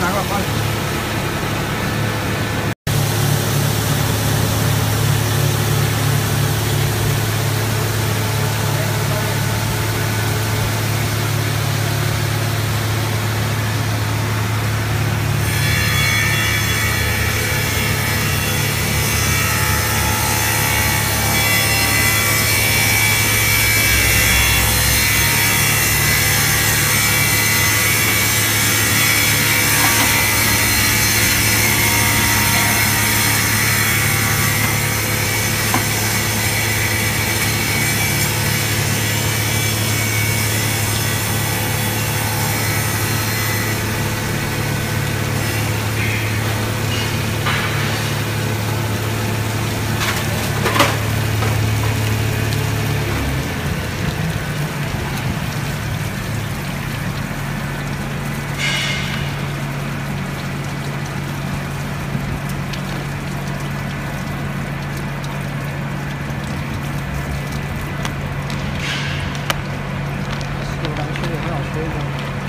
拿个来吃也很好吃的。